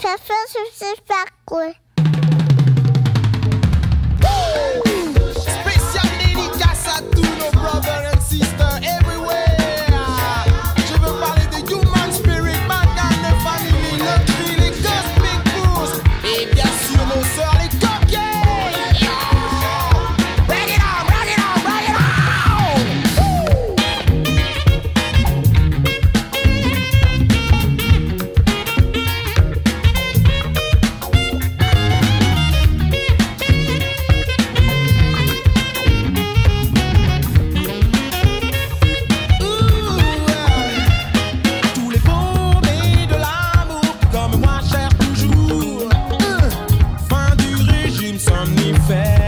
Son súper cool. 你飞。